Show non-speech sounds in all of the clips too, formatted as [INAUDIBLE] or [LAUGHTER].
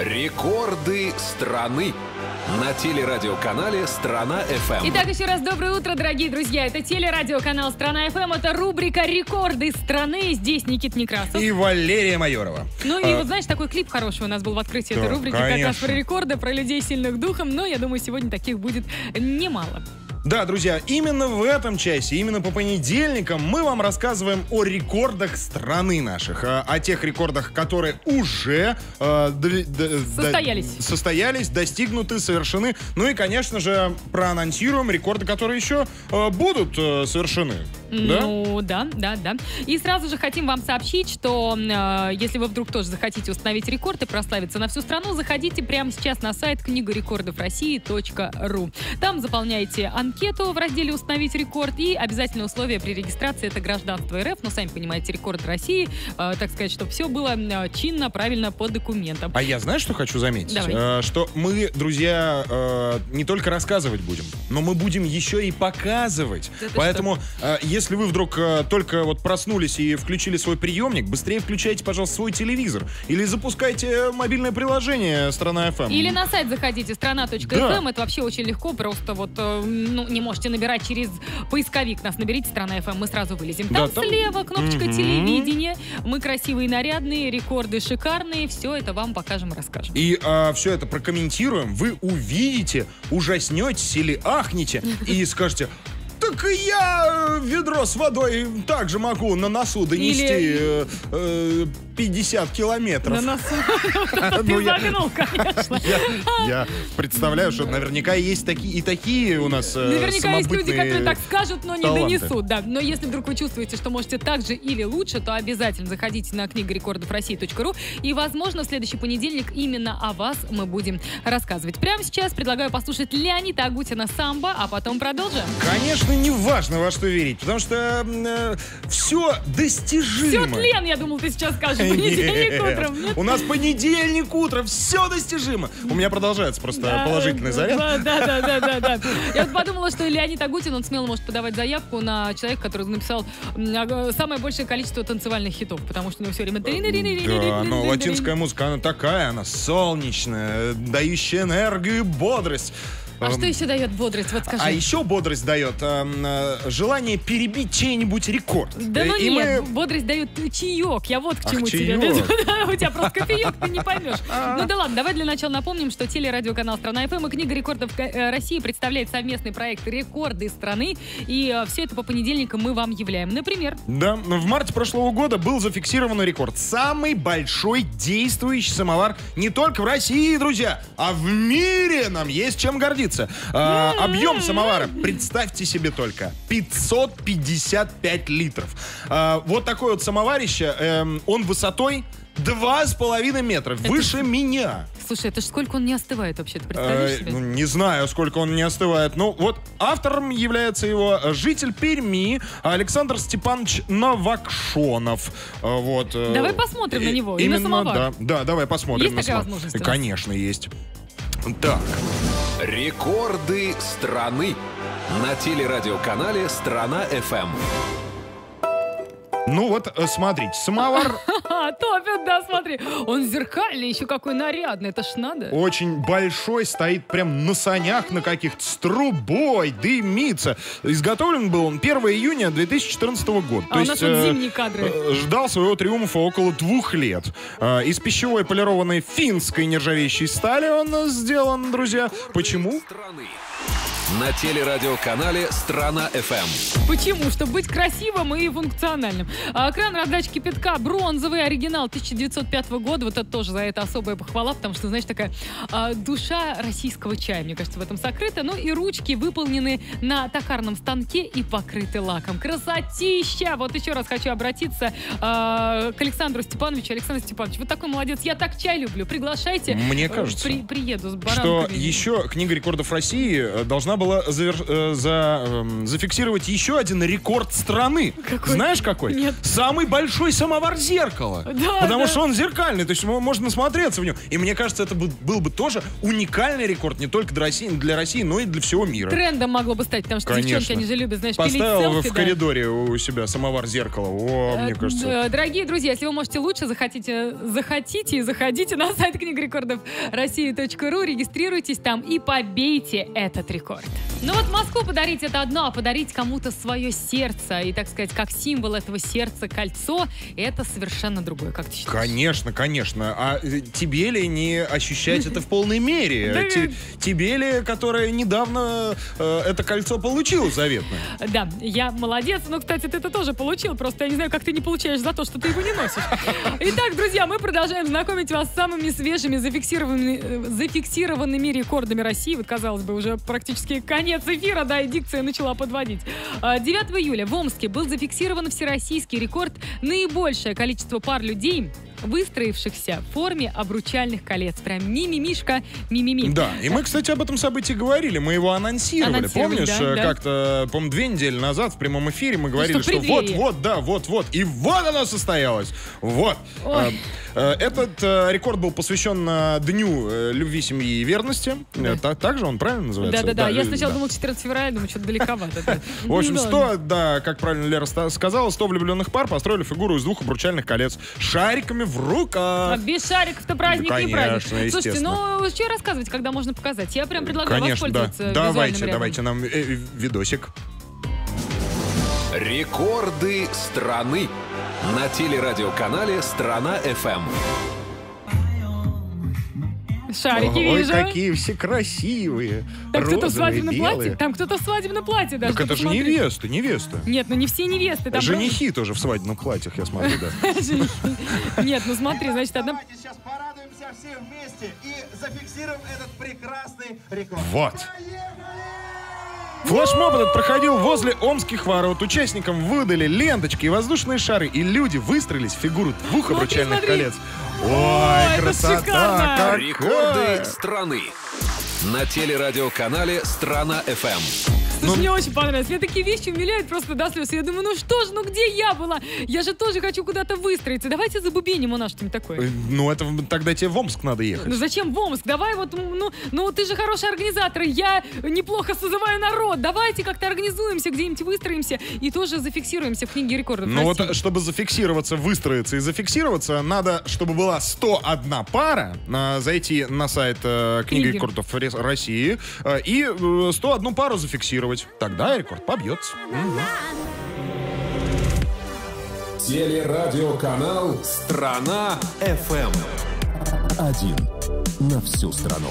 Рекорды страны на телерадиоканале «Страна ФМ». Итак, еще раз доброе утро, дорогие друзья. Это телерадиоканал «Страна ФМ». Это рубрика «Рекорды страны». Здесь Никит Некрасов. И Валерия Майорова. Ну и А, вот знаешь, такой клип хороший у нас был в открытии Да, этой рубрики, как раз конечно. про рекорды, про людей сильных духом. Но я думаю, сегодня таких будет немало. Да, друзья, именно в этом часе, именно по понедельникам мы вам рассказываем о рекордах страны наших, а, о тех рекордах, которые уже э, д- д- Состоялись. состоялись, достигнуты, совершены. Ну и, конечно же, проанонсируем рекорды, которые еще э, будут э, совершены. Да? Ну, да, да, да. И сразу же хотим вам сообщить, что э, если вы вдруг тоже захотите установить рекорд и прославиться на всю страну, заходите прямо сейчас на сайт книга рекордов России.ру. Там заполняете анкету в разделе «Установить рекорд» и обязательное условие при регистрации это гражданство РФ, но сами понимаете, рекорд России, э, так сказать, чтобы все было э, чинно, правильно по документам. А я знаешь, что хочу заметить? Давай. Э, что мы, друзья, э, не только рассказывать будем, но мы будем еще и показывать. Да Поэтому, э, если вы вдруг э, только вот проснулись и включили свой приемник, быстрее включайте, пожалуйста, свой телевизор. Или запускайте э, мобильное приложение «Страна ФМ». Или на сайт заходите страна.фм, Да. это вообще очень легко, просто вот э, ну, не можете набирать через поисковик нас, наберите страна FM, мы сразу вылезем. Да, Там там- слева кнопочка Мгм. телевидение, мы красивые, нарядные, рекорды шикарные, все это вам покажем и расскажем. И все это прокомментируем, вы увидите, ужаснетесь или ахнете [LAUGHS] и скажете... Так и я э, ведро с водой также могу на носу донести Или- э, э, 50 километров. На носу. [LAUGHS] Ну, Ты я- загнул, конечно. [LAUGHS] Я, я представляю, что наверняка есть такие и такие у нас э, Наверняка есть люди, которые так скажут, но не донесут. Да. Но если вдруг вы чувствуете, что можете так же или лучше, то обязательно заходите на книгу рекордов России.ру и, возможно, в следующий понедельник именно о вас мы будем рассказывать. Прямо сейчас предлагаю послушать Леонида Агутина «Самбо», а потом продолжим. Конечно, не важно, во что верить, потому что все достижимо. Все тлен, я думал, ты сейчас скажешь. Понедельник утром. Нет? У нас понедельник утром, все достижимо. У меня продолжается просто Да, положительный заряд. Да, да, да, да, да. [LAUGHS] Я вот подумала, что Леонид Агутин, он смело может подавать заявку на человека, который написал самое большее количество танцевальных хитов, потому что у него все время... Да, но латинская музыка, она такая, она солнечная, дающая энергию и бодрость. А Эм, что еще дает бодрость? Вот скажи. А еще бодрость дает эм, э, желание перебить чей-нибудь рекорд. Да Э, ну и нет, мы- дает чаек. Я вот к чему тебе веду. Да, У тебя просто кофеек, ты не поймешь. [LAUGHS] Ну да ладно, давай для начала напомним, что телерадиоканал «Страна ФМ» и Книга рекордов э, России представляет совместный проект «Рекорды страны». И все это по понедельникам мы вам являем. Например, Да, в марте прошлого года был зафиксирован рекорд. Самый большой действующий самовар не только в России, друзья, а в мире нам есть чем гордиться. А, объем самовара, представьте себе только, 555 литров. А, вот такой вот самоварище, эм, он высотой 2,5 метра, выше меня. слушай, это ж сколько он не остывает вообще, ты Э, представляешь себе? ну, не знаю, сколько он не остывает. Ну, вот автором является его житель Перми Александр Степанович Новокшонов. Э, Вот. э, Давай посмотрим на него и на именно, самовар. Да, да, давай посмотрим Есть на такая самовар. возможность? Конечно, есть. Так, Рекорды страны на телерадиоканале «Страна ФМ». Ну вот, э, смотрите, самовар [LAUGHS] Ха, топит, да, смотри. Он зеркальный, еще какой нарядный, это ж надо. очень большой, стоит прям на санях на каких-то, с трубой, дымится. Изготовлен был он 1 июня 2014 года. А у нас вот э, зимние кадры. э, ждал своего триумфа около двух лет. Из пищевой полированной финской нержавеющей стали он сделан, друзья. Почему? Страны. На телерадиоканале «Страна ФМ». Почему? Чтобы быть красивым и функциональным. А, кран раздачи кипятка бронзовый, оригинал 1905 года. Вот это тоже за это особая похвала, потому что, знаешь, такая а, душа российского чая, мне кажется, в этом сокрыта. Ну и ручки выполнены на токарном станке и покрыты лаком. Красотища! Вот еще раз хочу обратиться а, к Александру Степановичу. Александр Степанович, вы такой молодец. Я так чай люблю. Приглашайте. Мне Э, кажется, при- приеду с Что баранками. еще книга рекордов России э, должна была завер- э, за, эм, зафиксировать еще один рекорд страны. Какой? Знаешь какой? Нет. Самый большой самовар зеркала. Да, Потому да. что он зеркальный, то есть мо- можно смотреться в нем. И мне кажется, это бы- был бы тоже уникальный рекорд не только для России, для России, но и для всего мира. Трендом могло бы стать, потому что Конечно. девчонки, они же любят, знаешь, пилить Поставил селфи. в да. коридоре у себя самовар зеркала. О, мне Э, кажется. д- Дорогие друзья, если вы можете лучше, захотите, захотите и заходите на сайт книга рекордов России.ру, регистрируйтесь там и побейте этот рекорд. Ну вот Москву подарить это одно, а подарить кому-то свое сердце и, так сказать, как символ этого сердца кольцо, это совершенно другое, как ты считаешь? Конечно, конечно. А э, тебе ли не ощущать это в полной мере? [LAUGHS] Тебе ли, которая недавно э, это кольцо получила заветное? Да, я молодец. Ну, кстати, ты это тоже получил. Просто я не знаю, как ты не получаешь за то, что ты его не носишь. [LAUGHS] Итак, друзья, мы продолжаем знакомить вас с самыми свежими зафиксированными, э, зафиксированными рекордами России. Вот, казалось бы, уже практически конец эфира, да, и дикция начала подводить. А, 9 июля в Омске был зафиксирован всероссийский рекорд наибольшее количество пар людей, выстроившихся в форме обручальных колец. Прям ми-ми-мишка, ми-ми-ми. Да, и мы, кстати, об этом событии говорили, мы его анонсировали. Анонсировали, Помнишь, да, э, да. как-то, по две недели назад в прямом эфире мы говорили, что, вот-вот, да, вот-вот, и вот оно состоялось. Вот. Ой. Э, э, Этот э, рекорд был посвящен Дню любви, семьи и верности. Да. Э, та- Так же он правильно называется? Да-да-да, я сначала да. думал 14 февраля, думаю, что-то далековато. да. [LAUGHS] В общем, Ну, 100, да, как правильно Лера сказала, 100 влюбленных пар построили фигуру из двух обручальных колец с шариками в А руках. без шариков-то праздник Да, не праздник. Слушайте, ну что рассказывать, когда можно показать? Я прям предлагаю Конечно, да. воспользоваться Давайте, визуальным рядом. давайте нам э, э, видосик. Рекорды страны на телерадиоканале Страна ФМ. Шарики Ой, вижу. какие все красивые. Там кто-то в свадебном белые. платье. Там кто-то в свадебном платье даже. Так это же посмотри. невесты, невесты. Нет, ну не все невесты. Там Женихи тоже в свадебных платьях, я смотрю, да. [LAUGHS] просто-. Нет, ну смотри, значит, одна... Давайте сейчас порадуемся все вместе и зафиксируем этот прекрасный рекорд. Вот. Флешмоб этот проходил возле Омских ворот. Участникам выдали ленточки и воздушные шары, и люди выстроились в фигуру двух Смотри, обручальных смотри. колец. Ой, это красота! какая! Рекорды страны на телерадиоканале Страна ФМ. Слушай, Ну- мне очень понравилось. Меня такие вещи умиляют просто до слез. Я думаю, ну что ж, ну где я была? Я же тоже хочу куда-то выстроиться. Давайте забубеним у нас что-нибудь такое. Э, Ну, это тогда тебе в Омск надо ехать. Ну зачем в Омск? Давай вот, ну, ну ты же хороший организатор, я неплохо созываю народ. Давайте как-то организуемся, где-нибудь выстроимся и тоже зафиксируемся в книге рекордов Ну вот, чтобы зафиксироваться, выстроиться и зафиксироваться, надо, чтобы была 101 пара, зайти на сайт э, Книги Книги. рекордов России э, и э, 101 пару зафиксировать. Тогда рекорд побьется. Телерадиоканал Страна ФМ. Один на всю страну.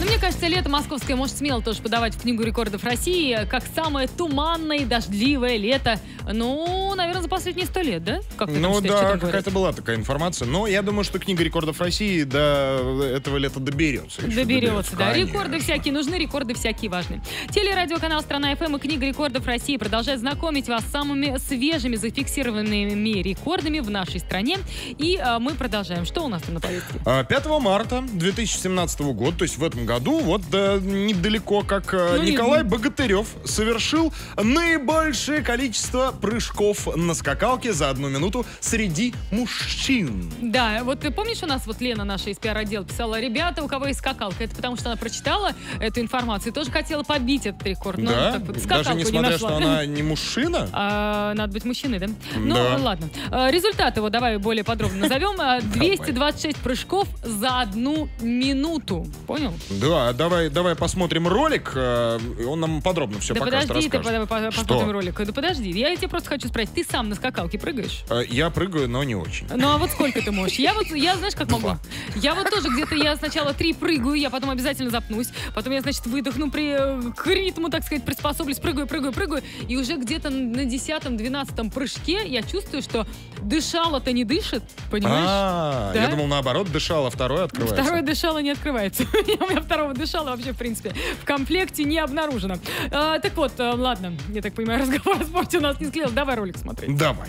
Ну, мне кажется, лето московское может смело тоже подавать в Книгу рекордов России как самое туманное и дождливое лето. Ну, наверное, за последние сто лет, да? Как Ну считаешь, да, какая-то была такая информация. Но я думаю, что Книга рекордов России до этого лета доберется. еще Доберется, да. конечно. Рекорды всякие нужны, рекорды всякие важны. Телерадиоканал «Страна ФМ» и Книга рекордов России продолжает знакомить вас с самыми свежими зафиксированными рекордами в нашей стране. И а, мы продолжаем. Что у нас там на повестке? А, 5 марта 2017 года, то есть в этом году, вот да, недалеко, как э, Ну, не- Николай Богатырев совершил наибольшее количество прыжков на скакалке за одну минуту среди мужчин. Да, вот ты помнишь, у нас вот Лена наша из пиар-отдела писала, ребята, у кого есть скакалка. Это потому, что она прочитала эту информацию и тоже хотела побить этот рекорд. Но да, так вот даже скакалку не несмотря, нашла. что она не мужчина. [LAUGHS] А, надо быть мужчиной, да? Ну, Да. ладно. А, результат его давай более подробно назовем. А, [LAUGHS] 226 прыжков за одну минуту. Понял? Да, давай, давай посмотрим ролик, э, он нам подробно все да покажет, подожди, ты расскажет. давай по- Что? посмотрим ролик. Да подожди, я тебе просто хочу спросить, ты сам на скакалке прыгаешь? Э, Я прыгаю, но не очень. Ну а вот сколько ты можешь? Я вот, я знаешь, как могу? Я вот тоже где-то, я сначала три прыгаю, я потом обязательно запнусь, потом я, значит, выдохну при, э, к ритму, так сказать, приспособлюсь, прыгаю, прыгаю, прыгаю, и уже где-то на десятом-двенадцатом прыжке я чувствую, что дышало-то не дышит, понимаешь? А, Да? я думал наоборот, дышал, а второй открывается. Второе дышало не открывается. [LAUGHS] У меня второго дышала вообще, в принципе, в комплекте не обнаружено. А, так вот, э, ладно, я так понимаю, [LAUGHS] разговор о спорте у нас не склеился. Давай ролик смотреть. Давай.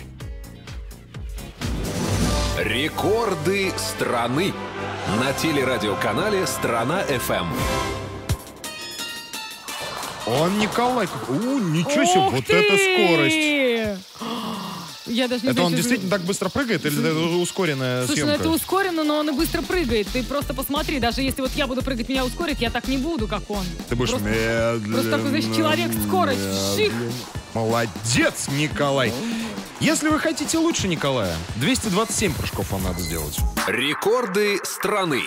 Рекорды страны на телерадиоканале Страна ФМ. Он Николай. У, ничего себе, Ух вот ты! это скорость. [GASPS] Я даже не Это знаю, он что- действительно так быстро прыгает или это ускоренная Слушай, ну съемка? это ускоренно, но он и быстро прыгает. Ты просто посмотри, даже если вот я буду прыгать, меня ускорит, я так не буду, как он. Ты будешь Просто- медленно. просто такой, знаешь, человек, скорость, ших. Молодец, Николай. Если вы хотите лучше Николая, 227 прыжков вам надо сделать. Рекорды страны.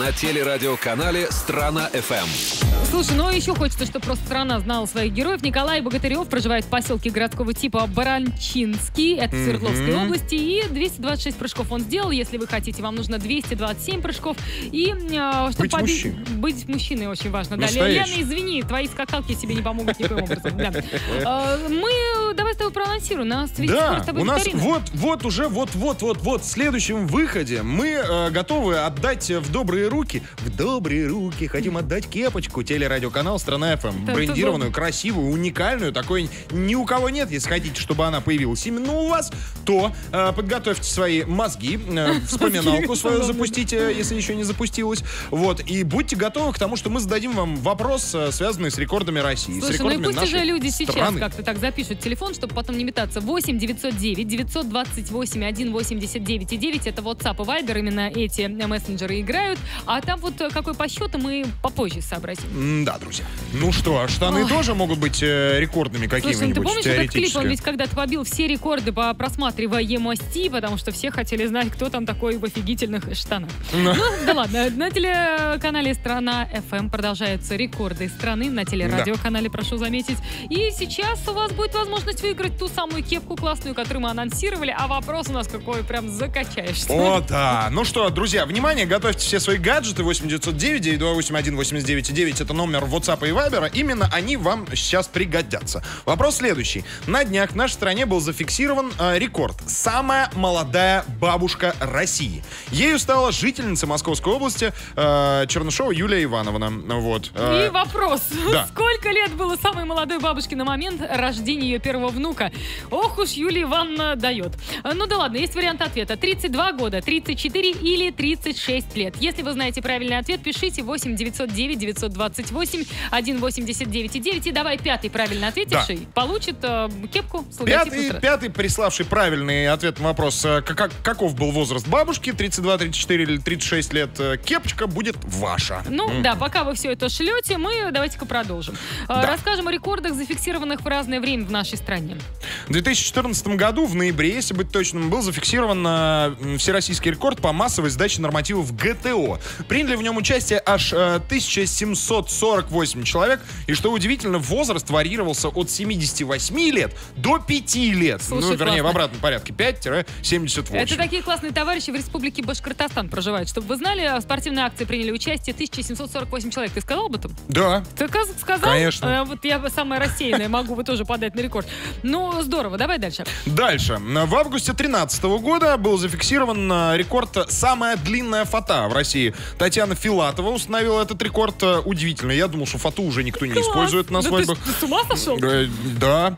На телерадиоканале «Страна ФМ». Слушай, ну еще хочется, чтобы просто страна знала своих героев. Николай Богатырев проживает в поселке городского типа Баранчинский, это в Свердловской области, и 226 прыжков он сделал. Если вы хотите, вам нужно 227 прыжков. И э, чтобы Быть мужчиной. быть мужчиной очень важно. Да. Лена, извини, твои скакалки тебе не помогут никаким образом. Э, [LAUGHS] Мы проанонсируем. У нас ведь скоро Да, с тобой у нас викторина. вот, вот уже, вот, вот, вот, вот, в следующем выходе мы э, готовы отдать в добрые руки, в добрые руки, хотим отдать кепочку. Телерадиоканал «Страна ФМ», Да, брендированную, красивую, уникальную, такой ни у кого нет, если хотите, чтобы она появилась именно у вас, то э, подготовьте свои мозги, э, [LAUGHS] вспоминалку свою запустите, если еще не запустилась, вот, и будьте готовы к тому, что мы зададим вам вопрос, э, связанный с рекордами России, с Слушай, ну и пусть уже нашей люди сейчас как-то так запишут телефон, чтобы потом не метаться. 8 909 928 189 и 9 это WhatsApp и Viber, именно эти мессенджеры играют. А там вот э, какой по счету мы попозже сообразим. Да, друзья. Ну что, а штаны Ой. тоже могут быть э, рекордными Слушай, ну ты какими-нибудь помнишь этот клип? Он ведь когда-то побил все рекорды по просматриваемости, потому что все хотели знать, кто там такой в офигительных штанах. [LAUGHS] Ну, да ладно. На телеканале «Страна FM продолжаются рекорды страны. На телерадиоканале, прошу заметить. И сейчас у вас будет возможность выиграть ту самую кепку классную, которую мы анонсировали. А вопрос у нас какой, прям закачаешься. О, да. Ну что, друзья, внимание, готовьте все свои гаджеты 8909 928 189 это номер WhatsApp и Viber. Именно они вам сейчас пригодятся. Вопрос следующий. На днях в нашей стране был зафиксирован э, рекорд. Самая молодая бабушка России. Ею стала жительница Московской области э, Чернышова Юлия Ивановна. Вот. Э, И вопрос. да. Сколько лет было самой молодой бабушке на момент рождения ее первого внука? Ох уж Юлия Ивановна дает. А, Ну да ладно, есть вариант ответа. 32 года, 34 или 36 лет. Если вы знаете правильный ответ, пишите 8 909 928 189 9. И давай пятый правильно ответивший получит э, кепку с Пятый, пятый, приславший правильный ответ на вопрос, э, как- как- каков был возраст бабушки, 32, 34 или 36 лет, э, кепочка будет ваша. Ну да, пока вы все это шлете, мы давайте-ка продолжим. Э, Да. Расскажем о рекордах, зафиксированных в разное время в нашей стране. В 2014 году, в ноябре, если быть точным, был зафиксирован э, всероссийский рекорд по массовой сдаче нормативов ГТО. Приняли в нем участие аж э, 1748 человек, и что удивительно, возраст варьировался от 78 лет до 5 лет. Слушай, ну, вернее, в классно. обратном порядке, 5-78. Это такие классные товарищи в Республике Башкортостан проживают. Чтобы вы знали, в спортивной акции приняли участие 1748 человек. Ты сказал об этом? Да. Ты каз- сказал? Конечно. Э, вот я самая рассеянная, могу бы тоже подать на рекорд. Ну, здорово, давай дальше. Дальше. В августе 2013 года был зафиксирован э, рекорд «Самая длинная фата» в России. Татьяна Филатова установила этот рекорд. Э, Удивительно. Я думал, что фату уже никто не Класс. использует на Да ты свадьбах. с- ты с ума сошел? Э, Да.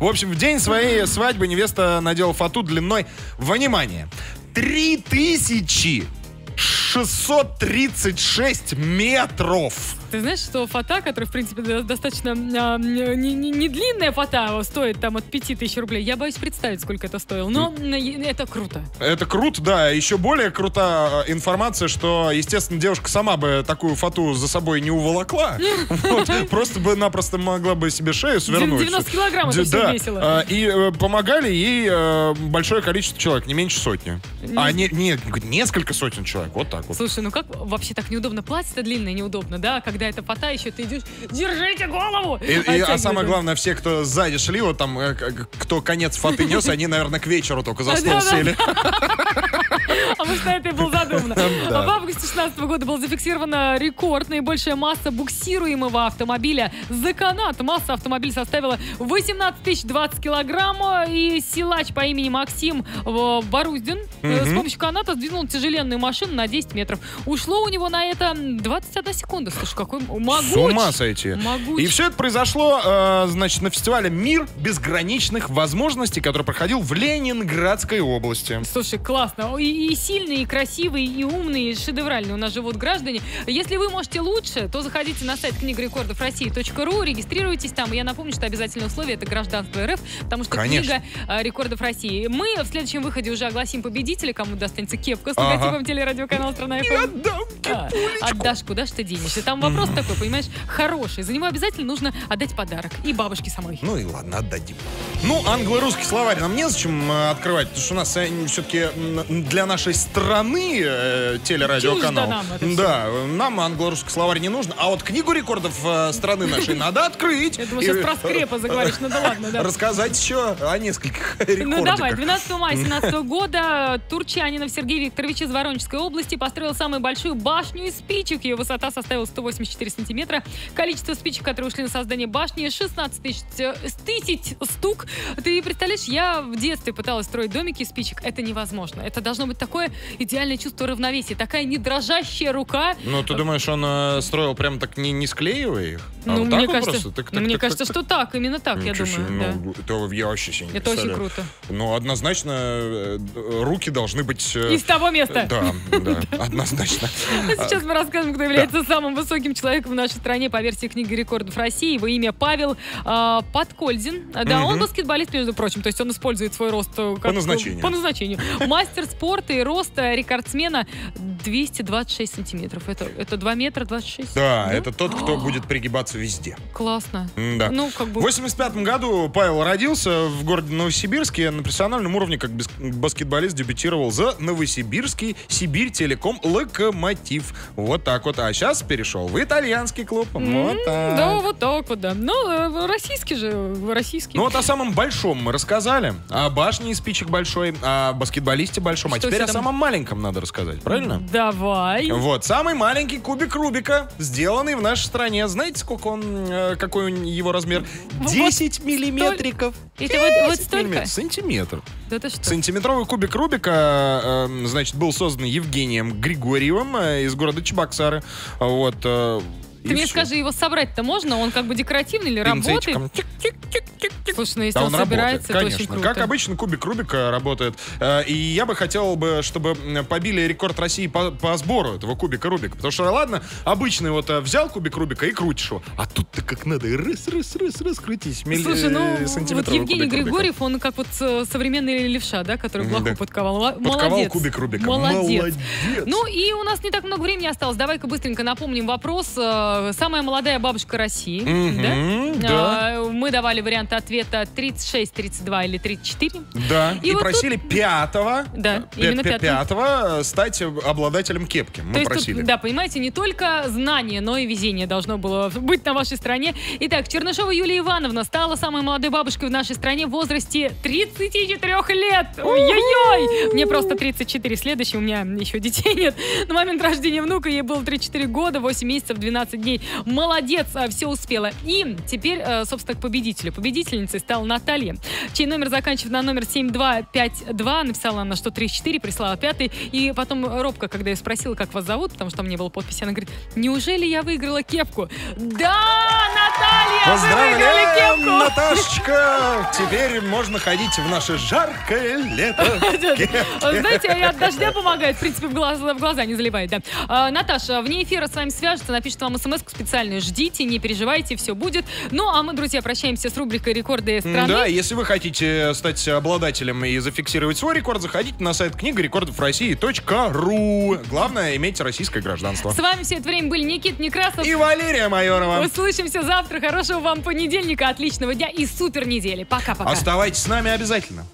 В общем, в день своей свадьбы невеста надела фату длиной, внимание, 3636 метров. Ты знаешь, что фата, которая, в принципе, до- достаточно а, не, не- не длинная фата, а стоит там от 5000 рублей. Я боюсь представить, сколько это стоило. Но это круто. Это круто, да. Еще более крута э, информация, что, естественно, девушка сама бы такую фату за собой не уволокла. [LAUGHS] Просто бы напросто могла бы себе шею свернуть. 90 килограмм, это да. весело. А, И э, помогали ей э, большое количество человек, не меньше сотни. А не, не, несколько сотен человек, вот так вот. Слушай, ну как вообще так неудобно? Платье-то длинное неудобно, да? Когда это фата, еще ты идешь, держите голову! И- и- а самое главное, все, кто сзади шли, вот там, э, кто конец фаты нес, они, наверное, к вечеру только [LAUGHS] за стол сели. [LAUGHS] А может, на это и было задумано. Да. В августе 2016 года был зафиксирован э, рекорд. Наибольшая масса буксируемого автомобиля за канат. Масса автомобиля составила 18 тысяч 20 килограмм. И силач по имени Максим э, Боруздин э, с помощью каната сдвинул тяжеленную машину на 10 метров. Ушло у него на это 21 секунда. Слушай, какой могуч. С ума сойти. Могуч. И все это произошло, э, значит, на фестивале «Мир безграничных возможностей», который проходил в Ленинградской области. Слушай, классно. И, и сильный, и красивый, и умный, и шедевральный натуральные у нас живут граждане. Если вы можете лучше, то заходите на сайт книга рекордов России.ру, регистрируйтесь там. Я напомню, что обязательное условие это гражданство РФ, потому что Конечно. книга э, рекордов России. Мы в следующем выходе уже огласим победителя, кому достанется кепка с Ага. логотипом телерадиоканала «Страна ФМ». А, Отдашь, куда ж ты денешься? Там вопрос такой, понимаешь, хороший. За него обязательно нужно отдать подарок. И бабушке самой. Ну и ладно, отдадим. Ну, англо-русский словарь нам незачем э, открывать, потому что у нас все-таки для нашей страны э, телерадиоканал. Чуждо нам да, нам англо-русский словарь не нужен, а вот книгу рекордов э, страны нашей надо открыть. Я думала, И, сейчас про скрепа заговоришь. Ну да ладно, да. Рассказать еще о нескольких [LAUGHS] рекордиках. Ну давай, 12 мая 17 года турчанинов Сергей Викторович из Воронежской области построил самую большую башню из спичек. Ее высота составила 184 сантиметра. Количество спичек, которые ушли на создание башни, 16 тысяч, э, тысяч стук. Ты представляешь, я в детстве пыталась строить домики из спичек. Это невозможно. Это должно быть такое идеальное чувство равновесия. Такая не дрожащая рука. Ну, ты думаешь, он э, строил прям так не, не склеивая их? А ну, вот мне кажется, просто? Так, так, мне так, кажется, так, что так, именно так, я Ничего себе, думаю. да. ну, это я вообще себе не Это очень круто. Ну, однозначно, э, руки должны быть... э, Из того места. Да, да, однозначно. А Сейчас мы расскажем, кто является самым высоким человеком в нашей стране по версии книги рекордов России. Его имя Павел а, Подкользин. Да, он баскетболист, между прочим. То есть он использует свой рост как- назначению. По назначению. Мастер спорта и роста рекордсмена 226 сантиметров. Это, это 2 метра 26. Да, это тот, кто [GASPS] будет пригибаться везде. Классно. М-да. Ну, как В бы... 85 году Павел родился в городе Новосибирске. На профессиональном уровне как баскетболист дебютировал за Новосибирский Сибирь Телеком Локомотив. Вот так вот. А сейчас перешел в итальянский клуб. Вот так. Да, вот так вот, да. Ну, э, российский же, российский. Ну вот о самом большом мы рассказали. О башне из спичек большой, о баскетболисте большом. А Что теперь о самом маленьком надо рассказать, правильно? Давай. Вот, самый маленький кубик Рубика, сделанный в нашей стране. Знаете, сколько он, э, какой его размер? 10 миллиметриков. Это вот, вот 10 столько? Сантиметр. Да ты что? Сантиметровый кубик Рубика, э, значит, был создан Евгением Григорьевым э, из города Чебоксары. Вот. И Ты мне всё. скажи, его собрать-то можно? Он как бы декоративный или работает? Слушай, ну если Да, он, он собирается, работает, конечно. круто. Как обычно, кубик Рубика работает. Э, И я бы хотел бы, чтобы побили рекорд России по, по сбору этого кубика Рубика. Потому что, ладно, обычный вот э, взял кубик Рубика и крутишь его. А тут-то как надо. Раз, раз, раз, раз, крутись. Милли- Слушай, ну э, вот Евгений кубик Рубика. Григорьев, он как вот современный левша, да, который блоху Да. подковал. Ла- Подковал Молодец. кубик Рубика. Молодец. Молодец. Ну и у нас не так много времени осталось. Давай-ка быстренько напомним вопрос. Э, Самая молодая бабушка России. Мгм, да? да. А, Мы давали варианты ответа 36, 32 или 34. Да, И и, вот просили пятого, Да, пя- именно пя- пятого. пятого стать обладателем кепки. Мы То есть просили. тут, да, понимаете, не только знание, но и везение должно было быть на вашей стране. Итак, Чернышова Юлия Ивановна стала самой молодой бабушкой в нашей стране в возрасте 34 лет. Ой-ой-ой! Мне просто 34 следующий, у меня еще детей нет. На момент рождения внука ей было 34 года, 8 месяцев, 12 дней. Молодец, все успела. И теперь, э, собственно, к победителю. Победительницей стала Наталья, чей номер заканчивает на номер 7252. Написала она, что 34, прислала пятый. И потом робко, когда я спросила, как вас зовут, потому что там не было подписи, она говорит, неужели я выиграла кепку? Да, Наталья, Поздравляем, кепку! Наташечка! Теперь можно ходить в наше жаркое лето. [LAUGHS] Знаете, и от дождя помогает, в принципе, в глаза, в глаза не заливает, да. А, Наташа, вне эфира с вами свяжется, напишет вам смс специальную. Ждите, не переживайте, все будет. Ну, а мы, друзья, прощаемся с рубрикой «Рекорды страны». Да, если вы хотите стать обладателем и зафиксировать свой рекорд, заходите на сайт книга рекордов России.ру. Главное, иметь российское гражданство. С вами все это время были Никит Некрасов. И Валерия Майорова. Услышимся завтра. Хорошего вам понедельника, отличного дня и супер недели. Пока-пока. Оставайтесь с нами обязательно.